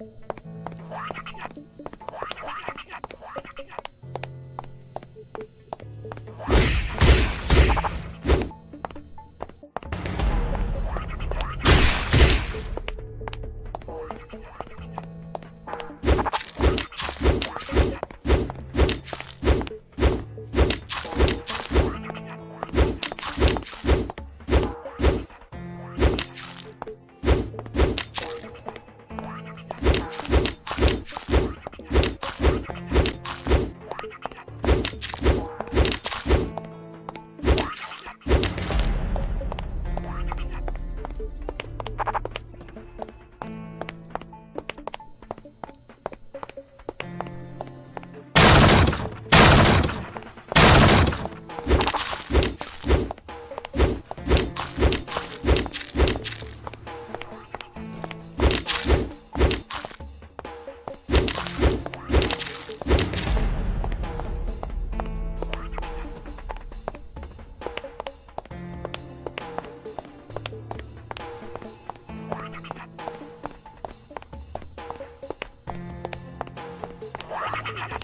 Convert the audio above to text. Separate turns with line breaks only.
Bye. Ha ha ha!